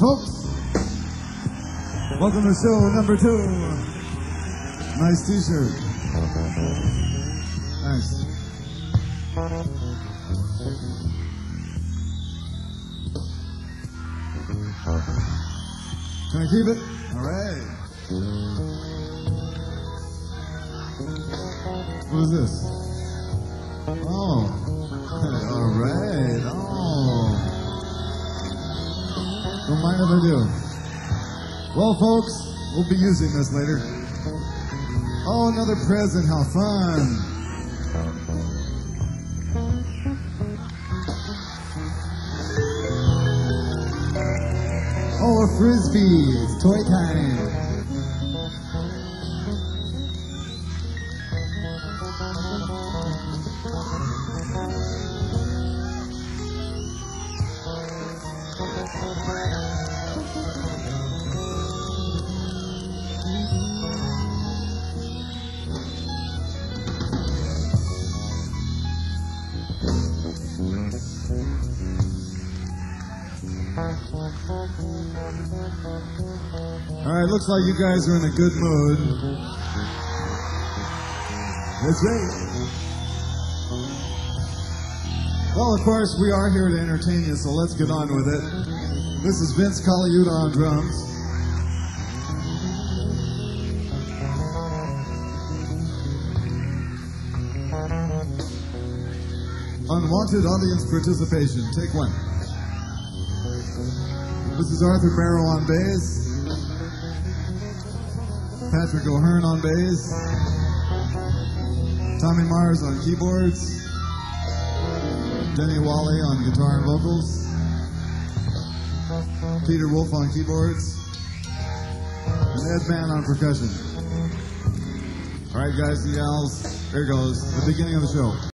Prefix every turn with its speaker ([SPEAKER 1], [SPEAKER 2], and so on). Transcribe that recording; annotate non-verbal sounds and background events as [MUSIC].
[SPEAKER 1] Folks. Welcome to show number two. Nice t-shirt. Thanks. Can I keep it? All right. What is this? Oh. [LAUGHS] All right. Oh. Don't mind if I do. Well, folks, we'll be using this later. Oh, another present. How fun. Oh, a frisbee. It's toy time. All right, looks like you guys are in a good mood. That's great. Well, of course, we are here to entertain you, so let's get on with it. This is Vince Colaiuta on drums. Unwanted audience participation. Take one. This is Arthur Barrow on bass. Patrick O'Hearn on bass. Tommy Mars on keyboards. Denny Walley on guitar and vocals. Peter Wolf on keyboards. And Ed Mann on percussion. All right, guys and gals, here goes the beginning of the show.